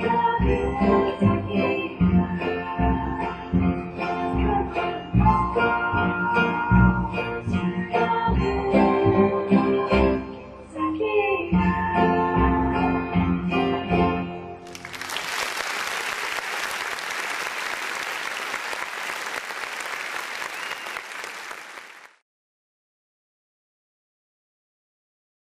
love you.